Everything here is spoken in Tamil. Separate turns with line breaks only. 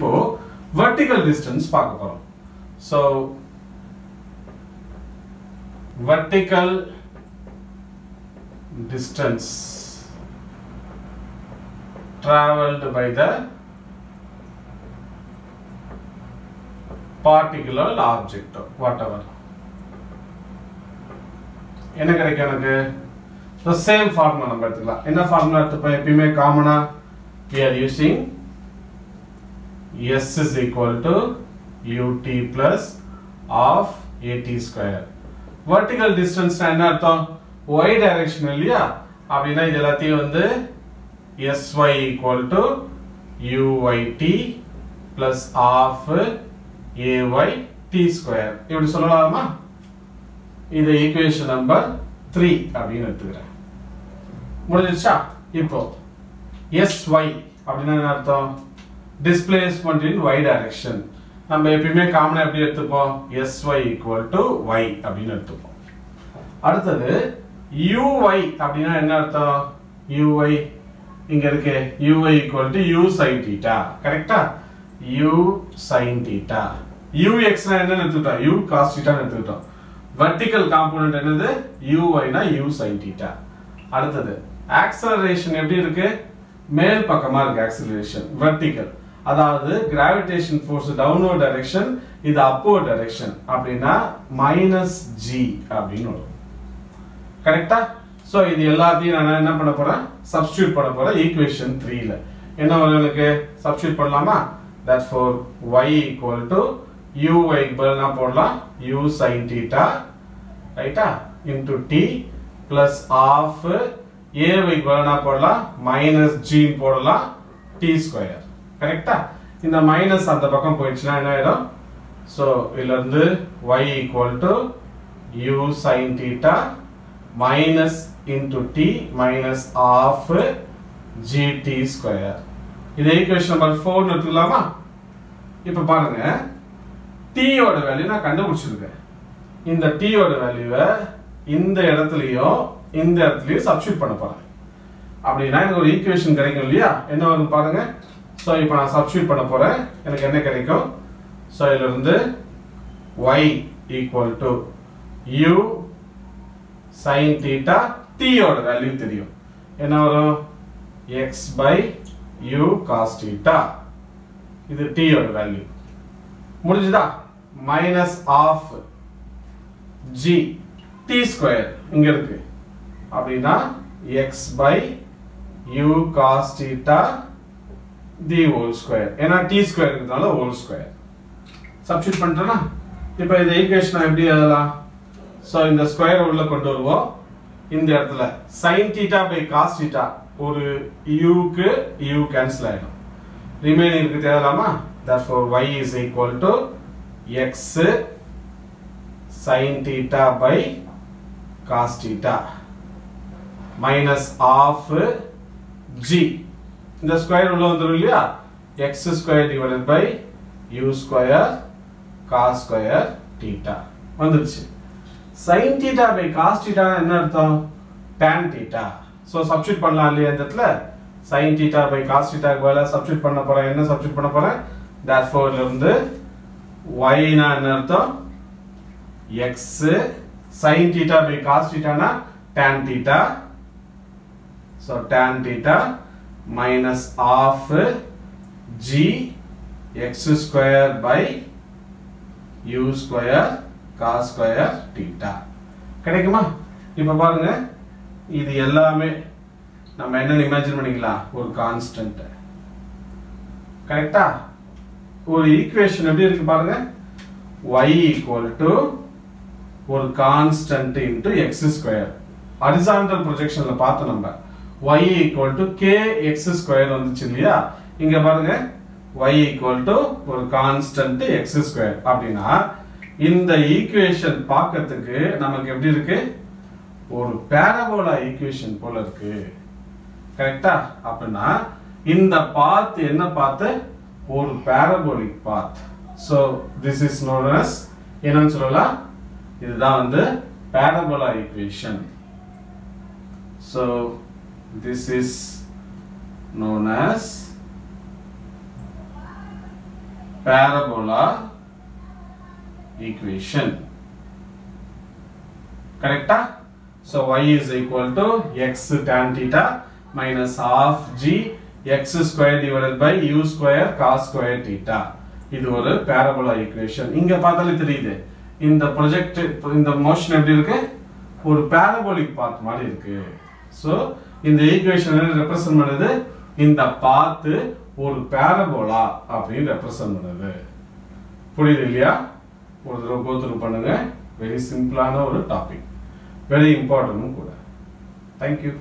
இப்போ வெர்டிக்கல் டிஸ்டன்ஸ் பார்க்க போறோம் so vertical distance traveled by the particular object whatever என்ன கிடைக்கும் எனக்கு சேம் ஃபார்முலா நம்ம எடுத்துக்கலாம் என்ன ஃபார்முலா எடுத்துப்போம் எப்பயுமே காமனாக we are using s is equal to ut plus of at square. Vertical distance என்ன அர்த்தம்? Y direction இல்லையா? அப்படின்னா இது எல்லாத்தையும் வந்து sy equal to uyt plus of ay t square. இப்படி சொல்லலாமா? இது ஈக்குவேஷன் நம்பர் த்ரீ அப்படின்னு எடுத்துக்கிறேன். முடிஞ்சிருச்சா? இப்போ sy அப்படின்னா என்ன அர்த்தம்? டிஸ்பிளேஸ்மெண்ட் இன் y டைரக்ஷன் நம்ம எப்பயுமே காமனாக எப்படி எடுத்துப்போம்? Sy ஈக்குவல் டு ஒய் அப்படின்னு எடுத்துப்போம். அடுத்தது uy அப்படின்னா என்ன அர்த்தம்? Uy இங்க இருக்கு. Uy equal to u sin theta. கரெக்டா u sin theta. Ux என்னன்னு எடுத்துக்கிட்டோம். யூ cos theta எடுத்துக்கிட்டோம். வெர்டிகல் காம்போனன்ட் என்னது? Uy யூ u sin அடுத்தது ஆக்சலரேஷன் எப்படி இருக்கு? மேல் பக்கமா இருக்கு ஆக்சலரேஷன் வெர்டிகல் அதாவது கிராவிடேஷன் ஃபோர்ஸ் டவுன்வர்ட் டைரக்ஷன் இது அப்வர்ட் டைரக்ஷன் அப்படின்னா மைனஸ் ஜி அப்படின்னு வரும். கரெக்டா ஸோ இது எல்லாத்தையும் நான் என்ன பண்ண போறேன்? சப்ஸ்டியூட் பண்ண போறேன் ஈக்குவேஷன் த்ரீல என்ன வரும் எனக்கு? சப்ஸ்டியூட் பண்ணலாமா? That for y equal to u y என்ன போடலாம்? யூ சைன் டீட்டா ரைட்டா into t plus half a y என்ன போடலாம்? மைனஸ் ஜின்னு போடலாம். டி ஸ்கொயர் கரெக்டா இந்த மைனஸ் அந்த பக்கம் போயிடுச்சுன்னா என்ன ஆயிடும்? ஸோ இதுல இருந்து y equal to u sin theta minus into t minus half gt square. Square இது ஈக்குவேஷன் நம்பர் ஃபோர்னு எடுத்துக்கலாமா இப்போ பாருங்க. டீயோட வேல்யூ நான் கண்டுபிடிச்சிருக்கேன். இந்த டீயோட வேல்யூவை இந்த இடத்துலயும் இந்த இடத்துலயும் சப்ஸ்டியூட் பண்ண போறேன். அப்படின்னா எனக்கு ஒரு ஈக்குவேஷன் கிடைக்கும் இல்லையா? என்ன வரும் பாருங்க? ஸோ இப்போ நான் சப்ஸ்டியூட் பண்ண போறேன். எனக்கு என்ன கிடைக்கும்? ஸோ இதுல இருந்து y equal to u sin theta t ஓட வேல்யூ தெரியும். என்ன வரும்? x by u cos theta. இது t ஓட வேல்யூ முடிஞ்சுதா? Minus half g t square இங்க இருக்கு. அப்படின்னா x by u cos theta the whole square ஏன்னா டி ஸ்கொயர் இருக்கிறதுனால ஹோல் ஸ்கொயர் சப்ஸ்டியூட் பண்ணிட்டோம்னா இப்போ இந்த ஈக்குவேஷன் எப்படி எழுதலாம்? ஸோ இந்த ஸ்கொயர் உள்ள கொண்டு வருவோம். இந்த இடத்துல sine theta by cos theta ஒரு யூக்கு யூ கேன்சல் ஆகிடும் ரிமைனிங் இருக்கு தேவலாமா therefore y is equal to x sin theta by cos theta minus of g. இந்த ஸ்கொயர் உள்ள வந்துடும் இல்லையா? X square divided by u square cos square theta வந்துருச்சு sine theta by cos theta என்ன அர்த்தம்? டேன் டீட்டா ஸோ சப்ஸ்டியூட் பண்ணலாம் இல்லையா இந்த இடத்துல? சைன் தீட்டா பை காஸ் தீட்டாக்கு பதிலாக சப்ஸ்டியூட் பண்ண போகிறேன் என்ன சப்ஸ்டியூட் பண்ண போறேன்? therefore இருந்து y என்ன அர்த்தம்? x. sin theta by cos theta னா tan theta. So tan minus of g x square by u square cos square theta. கிடைக்குமா? இப்போ பாருங்க. இது எல்லாமே நம்ம என்ன இமேஜின் பண்ணிக்கலாம்? ஒரு கான்ஸ்டன்ட் கரெக்டா ஒரு ஈக்குவேஷன் எப்படி இருக்கு பாருங்க? Y equal to ஒரு constant into x square horizontal ப்ரொஜெக்ஷன்ல பார்த்து நம்ம. Y equal to k x square வந்துச்சு இல்லையா? இங்க பாருங்க y equal to ஒரு கான்ஸ்டன்ட் x ஸ்கொயர் அப்படின்னா இந்த ஈக்குவேஷன் பார்க்கறதுக்கு நமக்கு எப்படி இருக்கு? ஒரு பேரபோலா ஈக்குவேஷன் போல இருக்கு. கரெக்டா அப்படின்னா இந்த பாத் என்ன பார்த்து ஒரு parabolic path. So this is known as என்னன்னு சொல்லலாம்? இதுதான் வந்து parabola equation so this is known as parabola equation correcta so y is equal to x tan theta minus half g x square divided by u square cos square theta இது ஒரு parabola equation இங்க பார்த்தாலே தெரியுது இந்த ப்ரொஜெக்ட் இந்த மோஷன் எப்படி இருக்கு ஒரு parabolic path மாதிரி இருக்கு so இந்த ஈக்குவேஷன் ரெப்ரசன்ட் பண்ணுது இந்த பாத்து ஒரு பேரபோலா அப்படின்னு ரெப்ரசன்ட் பண்ணுது. புரியுது இல்லையா? ஒரு தடவை கோத்துரு பண்ணுங்க. வெரி சிம்பிளான ஒரு டாபிக் வெரி இம்பார்ட்டன்ட்டும் கூட. தேங்க்யூ